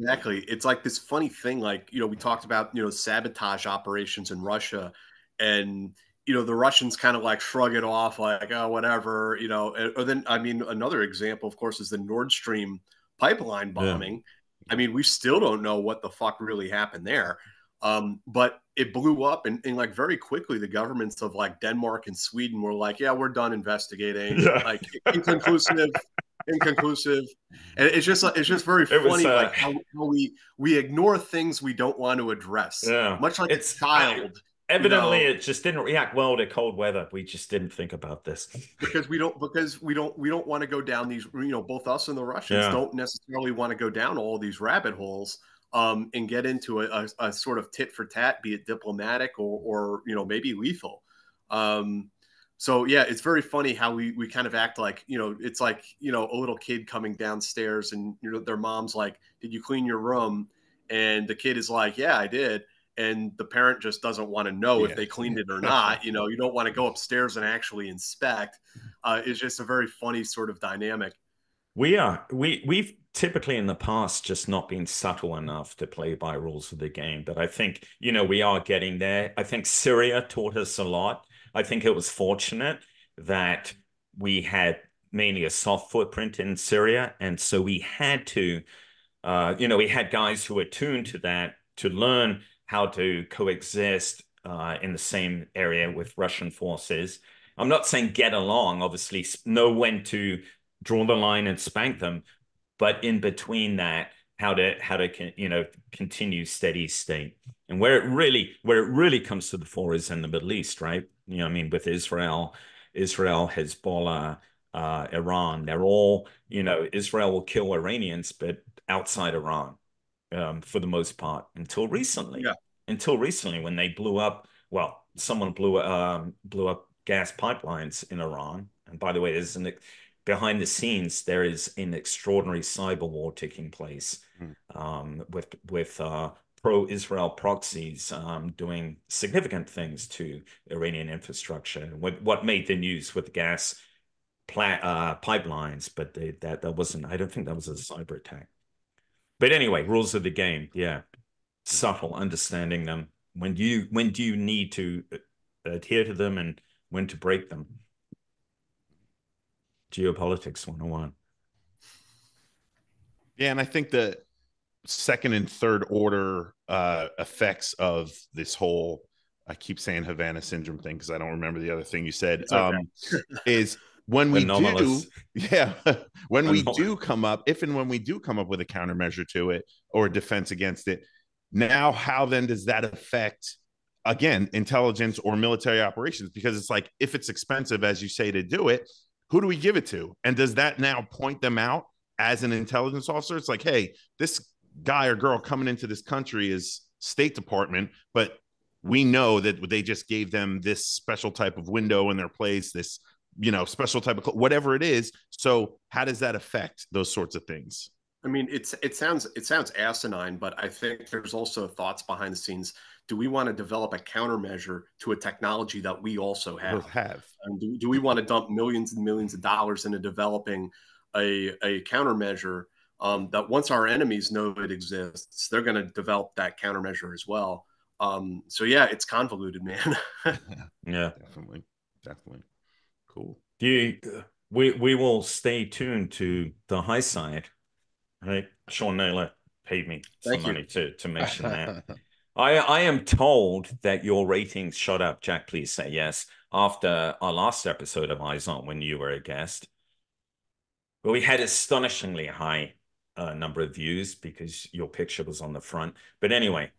C: Exactly. It's like this funny thing, like, you know, we talked about, you know, sabotage operations in Russia and, you know, the Russians kind of like shrug it off like, oh, whatever, you know, or then, I mean, another example, of course, is the Nord Stream pipeline bombing. Yeah. I mean, we still don't know what the fuck really happened there. Um, but it blew up and, and, like very quickly the governments of like Denmark and Sweden were like, yeah, we're done investigating. Yeah. <laughs> Like inconclusive, inconclusive. And it's just it's just very funny was, uh, like how, how, we we ignore things we don't want to address.
B: Yeah.
C: Much like it's, a child.
B: I, evidently you know, it just didn't react well to cold weather. We just didn't think about this.
C: because we don't because we don't we don't want to go down these, you know, both us and the Russians yeah. don't necessarily want to go down all these rabbit holes um, and get into a, a, a, sort of tit for tat, be it diplomatic or, or you know maybe lethal. Um, so yeah, it's very funny how we we kind of act like you know it's like you know a little kid coming downstairs and you know their mom's like, "Did you clean your room?" And the kid is like, "Yeah, I did." And the parent just doesn't want to know yeah. if they cleaned it or <laughs> not. You know, you don't want to go upstairs and actually inspect. <laughs> Uh, it's just a very funny sort of dynamic.
B: We are we we've typically in the past just not been subtle enough to play by rules of the game, but I think you know we are getting there. I think Syria taught us a lot I think it was fortunate that we had mainly a soft footprint in Syria. And so we had to, uh, you know, we had guys who were tuned to that to learn how to coexist uh, in the same area with Russian forces. I'm not saying get along, obviously, know when to draw the line and spank them, but in between that, how to how to you know continue steady state. And where it really where it really comes to the fore is in the middle east right? You know i mean with israel israel hezbollah uh, iran they're all you know israel will kill iranians but outside iran um, for the most part until recently
C: yeah.
B: until recently when they blew up well someone blew um, blew up gas pipelines in Iran. And by the way, there's an behind the scenes there is an extraordinary cyber war taking place mm. um, with with uh, pro-Israel proxies um, doing significant things to Iranian infrastructure. What what made the news with the gas uh, pipelines, but they, that that wasn't. I don't think that was a cyber attack. But anyway, rules of the game. Yeah, subtle, understanding them. When do you when do you need to uh, adhere to them and when to break them? Geopolitics 101.
D: Yeah, and I think the second and third order uh, effects of this whole I keep saying Havana syndrome thing because I don't remember the other thing you said. Okay. Um, is when we do, <laughs> yeah, <laughs> when we do come up, if and when we do come up with a countermeasure to it or a defense against it, now how then does that affect again intelligence or military operations? Because it's like if it's expensive, as you say, to do it, who do we give it to? And does that now point them out as an intelligence officer? It's like, hey, this guy or girl coming into this country is State Department, but we know that they just gave them this special type of window in their place, this you know special type of whatever it is. So how does that affect those sorts of things?
C: I mean, it's it sounds it sounds asinine, but I think there's also thoughts behind the scenes. Do we want to develop a countermeasure to a technology that we also have?
D: Have
C: do, do we want to dump millions and millions of dollars into developing a a countermeasure um, that once our enemies know it exists, they're going to develop that countermeasure as well. Um, so yeah, it's convoluted, man. <laughs>
B: yeah,
D: definitely, definitely, cool.
B: Do you, we we will stay tuned to the high side. Right, Sean Naylor paid me some Thank money to to mention that. <laughs> I I am told that your ratings shot up. Jack, please say yes. After our last episode of Eyes On, when you were a guest, but we had astonishingly high uh, number of views because your picture was on the front. But anyway,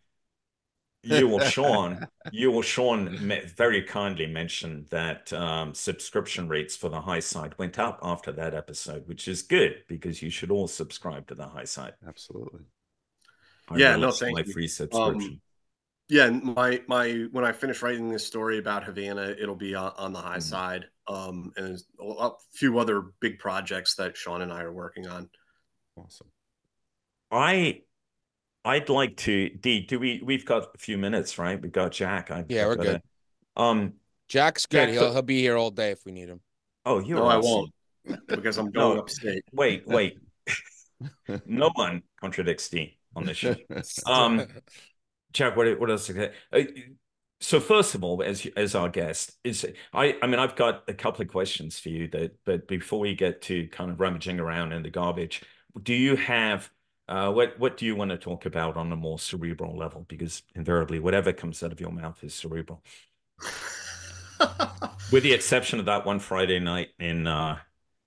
B: you <laughs> will Sean, you will Sean very kindly mentioned that um, subscription rates for the high side went up after that episode, which is good because you should all subscribe to the high side.
D: Absolutely.
C: I yeah, no, thank
B: my
C: you.
B: free subscription. Um,
C: yeah, my my when I finish writing this story about Havana, it'll be on, on the high mm-hmm. side. Um, and there's a few other big projects that Sean and I are working on.
D: Awesome.
B: I I'd like to D, do we we've got a few minutes, right? We've got Jack. I,
E: yeah, we're good. Um Jack's good. Jack, he'll he'll be here all day if we need him.
B: Oh, you
C: No. I won't. Because I'm <laughs> going no, upstate.
B: Wait, <laughs> wait. <laughs> no one contradicts D on this show. Um Jack, what what else? Uh, so first of all, as as our guest, is I I mean I've got a couple of questions for you that but before we get to kind of rummaging around in the garbage, do you have uh, what what do you want to talk about on a more cerebral level? Because invariably, whatever comes out of your mouth is cerebral. <laughs> With the exception of that one Friday night in uh,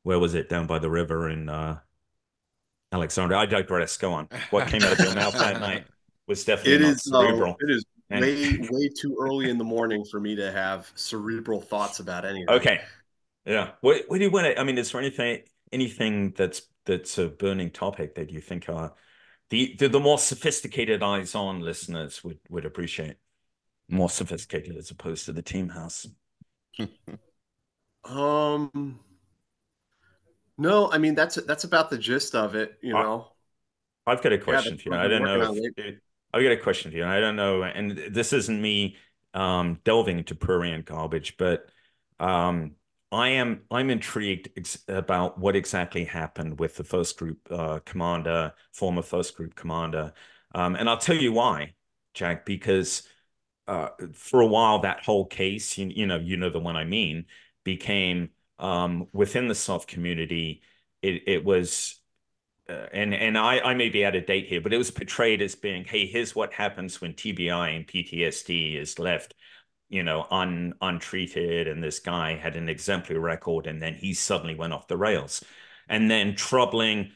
B: where was it? Down by the river in uh, Alexandria. I digress. Go on. What came out of your mouth that night <laughs> was definitely it is, cerebral.
C: Uh, it is and... way way too early in the morning for me to have cerebral thoughts about anything.
B: Okay. Yeah. What what do you want to? I mean, is there anything anything that's that's a burning topic that you think are the the, the more sophisticated eyes on listeners would would appreciate. More sophisticated as opposed to the team house. <laughs>
C: Um no i mean that's that's about the gist of it you know.
B: I, have got a question yeah, for you. I don't know if, i've got a question for you. I don't know and this isn't me um delving into prurient garbage but um I am I'm intrigued about what exactly happened with the first group uh, commander, former first group commander, um, and I'll tell you why, Jack. Because uh, for a while that whole case, you, you know, you know the one I mean, became um, within the SOF community. It it was. Uh, and and I, I may be out of date here, but it was portrayed as being, hey, here's what happens when TBI and PTSD is left you know, un, untreated, and this guy had an exemplary record, and then he suddenly went off the rails. And then troubling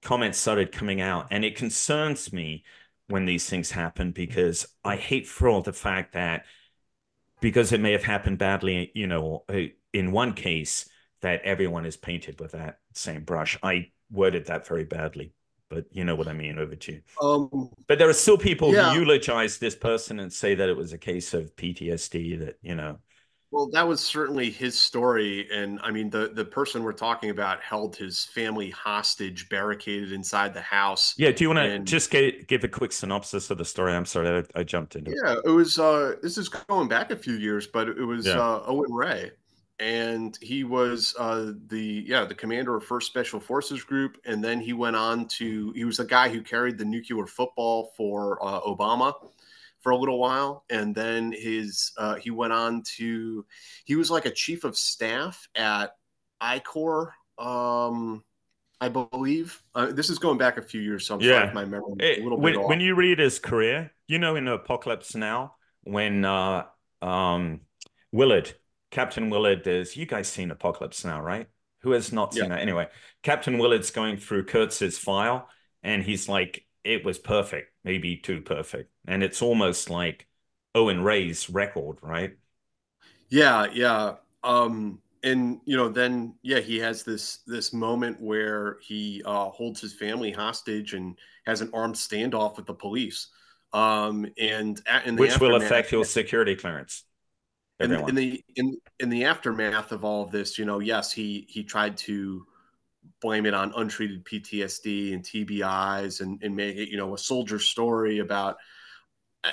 B: comments started coming out, and it concerns me when these things happen because I hate for all the fact that because it may have happened badly, you know, uh, in one case, that everyone is painted with that same brush. I worded that very badly, but you know what I mean. Over to you.
C: Um,
B: but there are still people yeah. who eulogize this person and say that it was a case of PTSD. That you know.
C: Well, that was certainly his story, and I mean the the person we're talking about held his family hostage, barricaded inside the house.
B: Yeah, do you want to and... just get, give a quick synopsis of the story? I'm sorry, I, I jumped into.
C: Yeah, it was. uh This is going back a few years, but it was yeah. uh, Owen Ray, and he was uh, the yeah the commander of First Special Forces Group, and then he went on to he was the guy who carried the nuclear football for uh, Obama for a little while, and then his uh, he went on to he was like a chief of staff at I Corps. Um, I believe uh, this is going back a few years, so I'm yeah. sorry my memory
B: a little when, bit. When you read his career, you know, in Apocalypse Now, when uh, um, Willard, Captain Willard is, you guys seen Apocalypse Now, right? Who has not seen yeah. that? Anyway, Captain Willard's going through Kurtz's file, and he's like, it was perfect, maybe too perfect. And it's almost like Owen Ray's record, right?
C: Yeah, yeah. Um, and you know, then yeah, he has this this moment where he uh, holds his family hostage and has an armed standoff with the police. Um, and at, in
B: which will affect your <laughs> security clearance.
C: In, in the in in the aftermath of all of this, you know, yes, he he tried to blame it on untreated PTSD and TBIs and, and make it, you know, a soldier story about.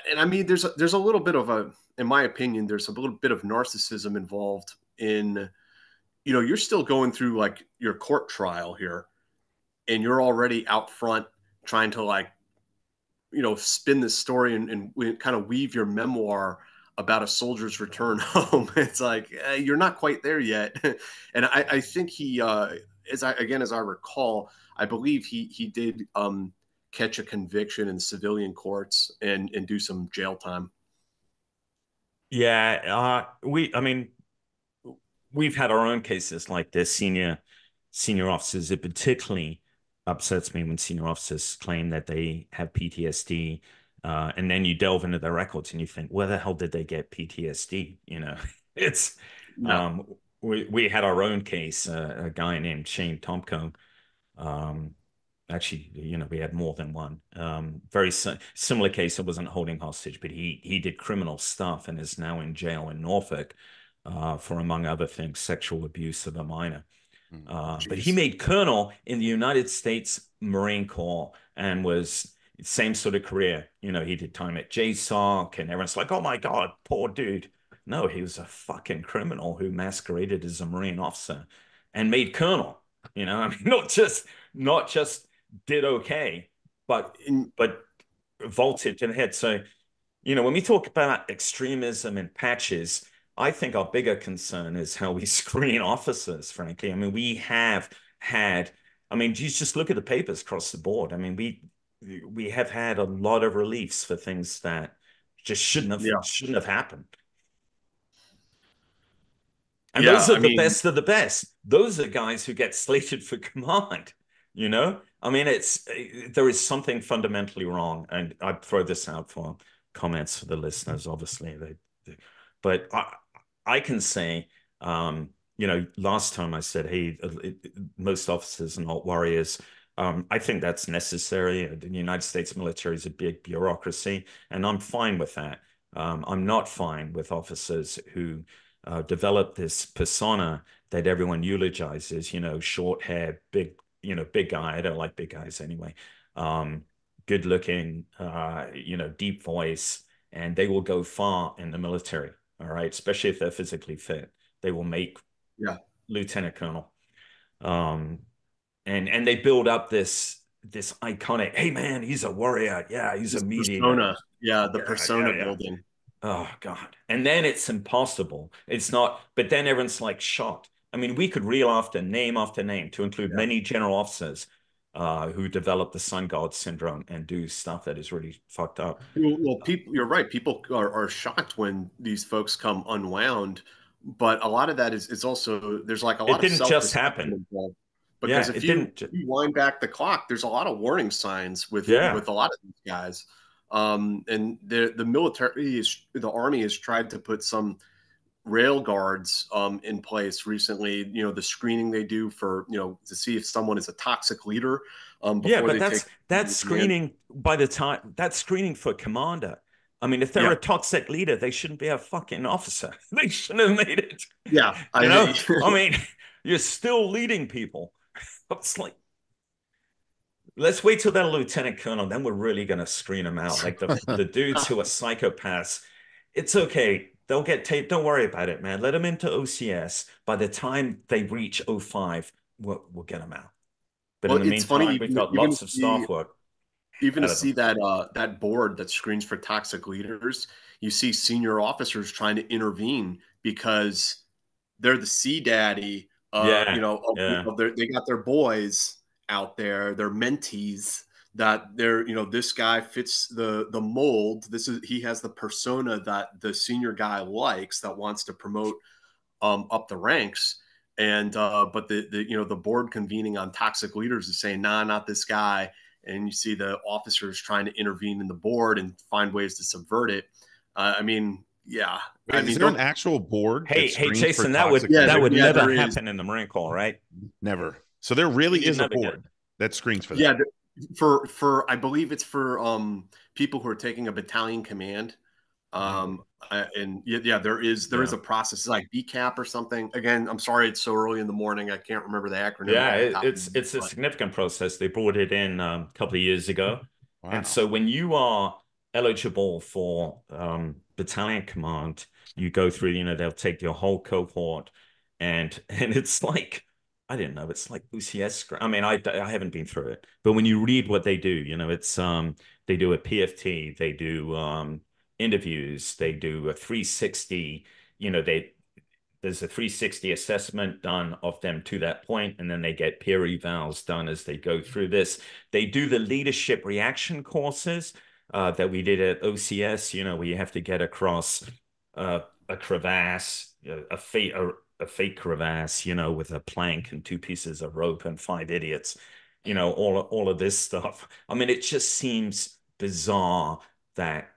C: And I mean, there's a, there's a little bit of a, in my opinion, there's a little bit of narcissism involved in, you know, you're still going through like your court trial here, and you're already out front trying to like, you know, spin this story and, and kind of weave your memoir about a soldier's return <laughs> home. It's like eh, you're not quite there yet, <laughs> and I, I think he uh, as I again as I recall, I believe he he did um, catch a conviction in civilian courts and and do some jail time.
B: Yeah, uh, we. I mean, we've had our own cases like this. Senior senior officers. It particularly upsets me when senior officers claim that they have PTSD. Uh, and then you delve into their records and you think, where the hell did they get PTSD? You know, <laughs> it's um, we we had our own case, uh, a guy named Shane Tomko. Um, actually, you know, we had more than one. Um, very si- similar case. It wasn't holding hostage, but he he did criminal stuff and is now in jail in Norfolk uh, for, among other things, sexual abuse of a minor. Mm, uh, but he made colonel in the United States Marine Corps and was same sort of career. You know, he did time at JSOC, and everyone's like, "Oh my god, poor dude." No, he was a fucking criminal who masqueraded as a Marine officer and made colonel. You know, <laughs> I mean, not just not just did okay, but but vaulted to the head. So, you know, when we talk about extremism and patches, I think our bigger concern is how we <laughs> screen officers. Frankly, I mean, we have had. I mean, you just look at the papers across the board. I mean, we we have had a lot of reliefs for things that just shouldn't have yeah. shouldn't have happened. And yeah, those are I the mean, best of the best. Those are guys who get slated for <laughs> command. You know, I mean, it's eh, there is something fundamentally wrong, and I throw this out for comments for the listeners. Obviously, they, they but I, I can say, um, you know, last time I said, hey, eh, eh, most officers are not warriors. Um, I think that's necessary. The United States military is a big bureaucracy, and I'm fine with that. Um, I'm not fine with officers who uh, developed this persona that everyone eulogizes, you know, short hair, big, you know, big guy. I don't like big guys anyway. Um, good looking, uh, you know, deep voice, and they will go far in the military. All right, especially if they're physically fit, they will make
C: yeah
B: lieutenant colonel. Um, and and they build up this this iconic. Hey man, he's a warrior. Yeah, he's this a media.
C: Persona. Yeah, the yeah, persona yeah, yeah. building.
B: Oh God. And then it's impossible. It's not, but then everyone's like shocked. I mean, we could reel after name after name to include many general officers uh, who develop the sun god syndrome and do stuff that is really fucked up.
C: Well, well people, you're right. People are, are shocked when these folks come unwound, but a lot of that is it's also there's like a lot.
B: Of it didn't just happen.
C: Involved. Because yeah, if you, you wind back the clock, there's a lot of warning signs with yeah. with a lot of these guys. Um, and the the military is the army has tried to put some rail guards um, in place recently. You know, the screening they do for you know to see if someone is a toxic leader.
B: Um, yeah, but that's that's screening by the time that's screening for commander. I mean, if they're yeah. a toxic leader, they shouldn't be a fucking officer. <laughs> They shouldn't have made it.
C: Yeah,
B: I you know. <laughs> I mean, <laughs> you're still leading people. It's like let's wait till they're lieutenant colonel, then we're really gonna screen them out. Like the <laughs> the dudes who are psychopaths. It's okay. They'll get taped. Don't worry about it, man. Let them into OCS. By the time they reach 05, we'll, we'll get them out. But well, in the meantime, funny, we've got lots of staff work.
C: Even to see that uh, that board that screens for toxic leaders, you see senior officers trying to intervene because they're the sea daddy. Uh, yeah, you know, yeah. their, they got their boys out there, their mentees that they're you know this guy fits the the mold. This is he has the persona that the senior guy likes that wants to promote um, up the ranks. And uh, but the, the you know the board convening on toxic leaders is saying nah not this guy. And you see the officers trying to intervene in the board and find ways to subvert it. Uh, i mean yeah
D: Wait,
C: I
D: mean, is there an actual board
B: hey hey jason that would yeah, that would yeah, never happen in the marine corps right
D: never so there really is a board that screens for that
C: yeah for for I believe it's for um people who are taking a battalion command. Um and yeah, yeah there is there yeah. is a process like BCAP or something. Again, I'm sorry it's so early in the morning. I can't remember the acronym.
B: Yeah, it, it's it's a significant process. They brought it in um, a couple of years ago. Wow. And so when you are eligible for um, battalion command, you go through, you know, they'll take your whole cohort and <laughs> and it's like I didn't know. It's like OCS. I mean, I, I haven't been through it, but when you read what they do, you know, it's um they do a PFT, they do um interviews, they do a 360. You know, they there's a 360 assessment done of them to that point, and then they get peer evals done as they go through this. They do the leadership reaction courses uh, that we did at OCS. You know, where you have to get across uh, a crevasse, a, a, a a fake crevasse, you know, with a plank and two pieces of rope and five idiots, you know, all all of this stuff. I mean, it just seems bizarre that,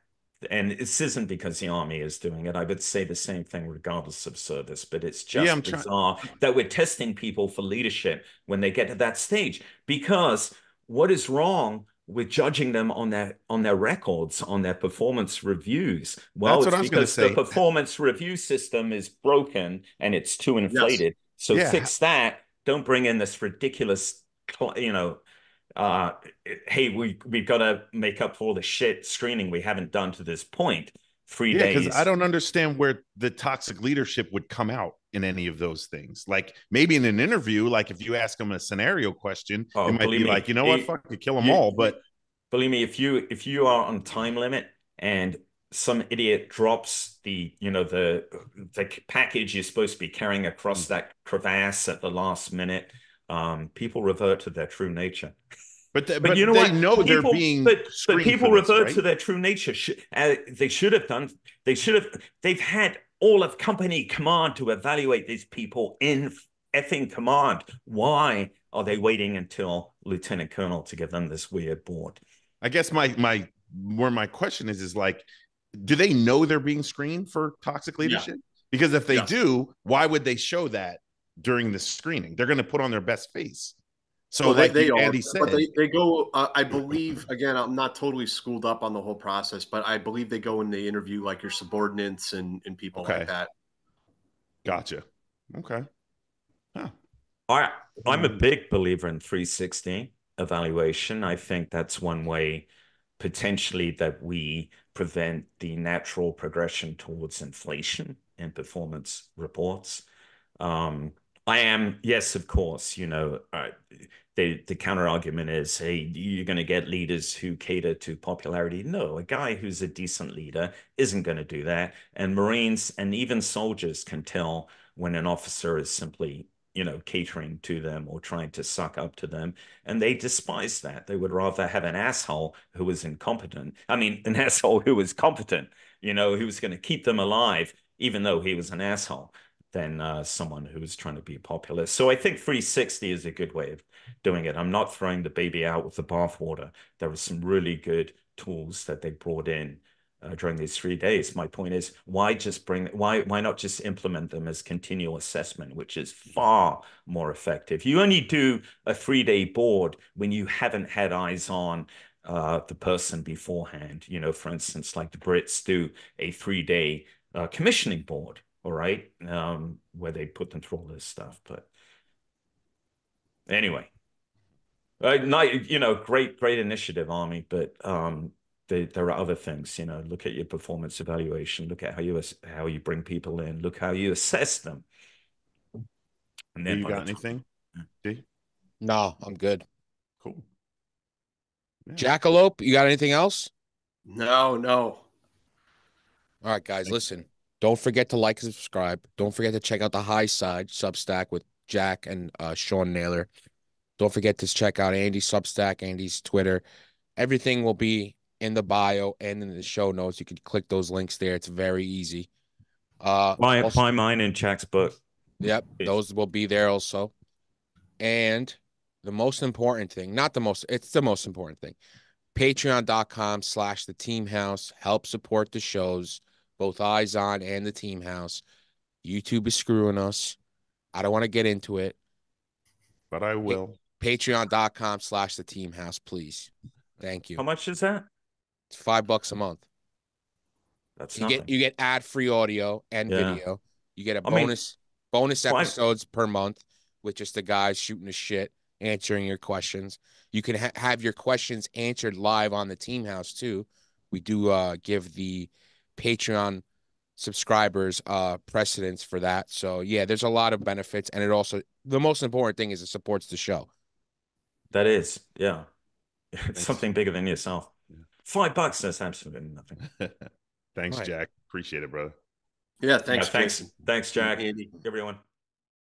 B: and this isn't because the army is doing it. I would say the same thing regardless of service, but it's just yeah, bizarre trying- that we're testing people for leadership when they get to that stage. Because what is wrong we're judging them on their on their records, on their performance reviews. Well, it's because the performance review system is broken and it's too inflated. Yes. So yeah. fix that. Don't bring in this ridiculous, you know, uh, hey, we we've got to make up for all the shit screening we haven't done to this point. Three yeah, days.
D: I don't understand where the toxic leadership would come out in any of those things. Like maybe in an interview, like if you ask them a scenario question, oh, it might be me, like, you know what, fuck, you kill them you, all. But
B: believe me, if you if you are on time limit and some idiot drops the you know the the package you're supposed to be carrying across mm. that crevasse at the last minute, um, people revert to their true nature. <laughs>
D: But, the, but, but, you know what? know people, they're being.
B: But, but people revert right? to their true nature. Uh, they should have done. They should have. They've had all of company command to evaluate these people in effing command. Why are they waiting until lieutenant colonel to give them this weird board?
D: I guess my my where my question is is like, do they know they're being screened for toxic leadership? Yeah. Because if they yeah. do, why would they show that during the screening? They're going to put on their best face. So well, like they, they Andy are, said,
C: they, they go. Uh, I believe again, I'm not totally schooled up on the whole process, but I believe they go and they interview like your subordinates and and people okay. like that.
D: Gotcha. Okay.
B: Huh. I I'm a big believer in 360 evaluation. I think that's one way potentially that we prevent the natural progression towards inflation in performance reports. Um, I am, yes, of course, you know, uh, the the counter argument is, hey, you're going to get leaders who cater to popularity. No, a guy who's a decent leader isn't going to do that. And Marines and even soldiers can tell when an officer is simply, you know, catering to them or trying to suck up to them, and they despise that. They would rather have an asshole who was incompetent. I mean, an <laughs> asshole who was competent. You know, who was going to keep them alive, even though he was an asshole than uh, someone who's trying to be popular. So I think 360 is a good way of doing it. I'm not throwing the baby out with the bathwater. There are some really good tools that they brought in uh, during these three days. My point is, why just bring? Why why not just implement them as continual assessment, which is far more effective. You only do a three day board when you haven't had eyes on uh, the person beforehand. You know, for instance, like the Brits do a three day uh, commissioning board, all right, um, where they put them through all this stuff. But anyway, uh, not, you know, great, great initiative, Army, but um, they, there are other things. You know, look at your performance evaluation. Look at how you how you bring people in. Look how you assess them.
D: And then you got anything?
E: Yeah. No, I'm good.
D: Cool.
E: Yeah. Jackalope, you got anything else?
C: No, no.
E: All right, guys, listen. Don't forget to like and subscribe. Don't forget to check out the High Side Substack with Jack and uh, Sean Naylor. Don't forget to check out Andy's Substack, Andy's Twitter. Everything will be in the bio and in the show notes. You can click those links there. It's very easy. Uh,
B: buy, also, buy mine in Jack's book.
E: Yep, those will be there also. And the most important thing, not the most, it's the most important thing. Patreon.com slash the team house. Help support the shows, both Eyes On and the team house. YouTube is screwing us. I don't want to get into it.
D: But I will.
E: Patreon.com slash the team house, please. Thank you.
B: How much is that?
E: It's five bucks a month.
B: That's
E: you
B: nothing.
E: get you get ad free audio and yeah. video. You get a I bonus mean, bonus episodes per month with just the guys shooting the shit answering your questions. You can ha- have your questions answered live on the Team House too. We do uh, give the Patreon subscribers uh, precedence for that. So yeah, there's a lot of benefits, and it also the most important thing is it supports the show.
B: That is, yeah, it's <laughs> Thanks. something bigger than yourself. Yeah. Five bucks, that's absolutely nothing. <laughs>
D: Thanks, right. Jack. Appreciate it, brother.
C: Yeah, thanks.
B: Yeah, thanks, thanks, Jack. Andy. Everyone.